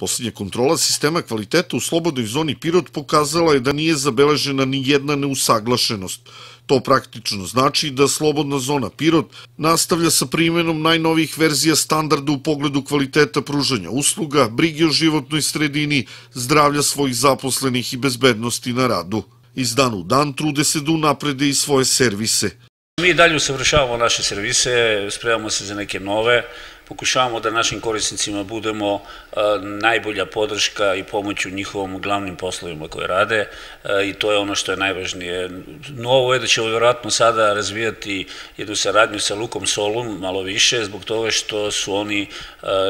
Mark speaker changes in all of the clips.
Speaker 1: Poslednja kontrola sistema kvaliteta u slobodnoj zoni Pirot pokazala je da nije zabeležena ni jedna neusaglašenost. To praktično znači da slobodna zona Pirot nastavlja sa primjenom najnovijih verzija standarda u pogledu kvaliteta pružanja usluga, brige o životnoj sredini, zdravlja svojih zaposlenih i bezbednosti na radu. Iz dan u dan trude se da unaprede i svoje servise.
Speaker 2: Mi dalje usavršavamo naše servise, spremamo se za neke nove, pokušavamo da našim korisnicima budemo najbolja podrška i pomoć u njihovom glavnim poslovima koje rade i to je ono što je najvažnije. Novo je da ćemo vjerojatno sada razvijati jednu saradnju sa Lukom Solum malo više zbog toga što su oni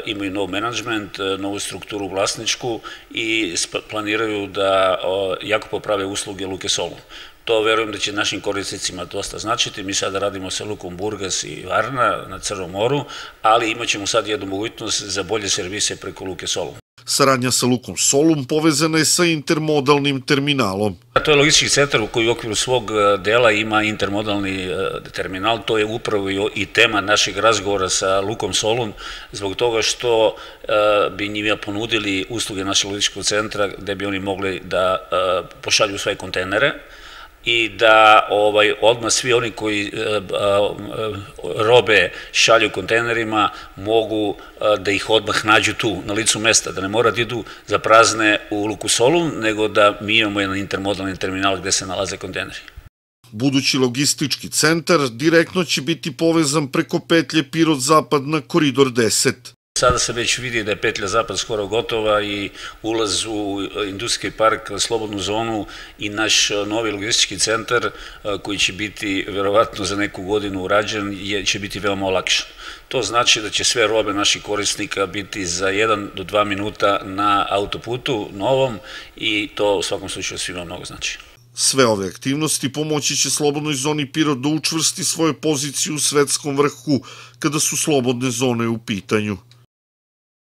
Speaker 2: imaju nov management, novu strukturu vlasničku i planiraju da jako poprave usluge Luke Solum. To verujem da će našim korisnicima dosta značiti. Mi sada radimo sa Lukom Burgas i Varna na Crnom moru, ali imat ćemo sad jednu mogućnost za bolje servise preko Luke Solum.
Speaker 1: Saradnja sa Lukom Solum povezana je sa intermodalnim terminalom.
Speaker 2: To je logistički centar koji u okviru svog e, dela ima intermodalni e, terminal. To je upravo i tema našeg razgovora sa Lukom Solum, zbog toga što e, bi njima ponudili usluge našeg logističkog centra gde bi oni mogli da pošalju svoje kontenere, i da ovaj odmah svi oni koji e, e, robe šalju kontejnerima mogu e, da ih odmah nađu tu na licu mesta, da ne mora da idu za prazne u Luku Solun, nego da mi imamo jedan intermodalni terminal gde se nalaze kontejneri.
Speaker 1: Budući logistički centar direktno će biti povezan preko petlje Pirot-Zapad na koridor 10.
Speaker 2: Sada se već vidi da je petlja zapad skoro gotova i ulaz u industrijski park, slobodnu zonu i naš novi logistički centar koji će biti verovatno za neku godinu urađen je, će biti veoma olakšan. To znači da će sve robe naših korisnika biti za 1 do 2 minuta na autoputu novom i to u svakom slučaju svima mnogo znači.
Speaker 1: Sve ove aktivnosti pomoći će slobodnoj zoni Pirot da učvrsti svoju poziciju u svetskom vrhu kada su slobodne zone u pitanju.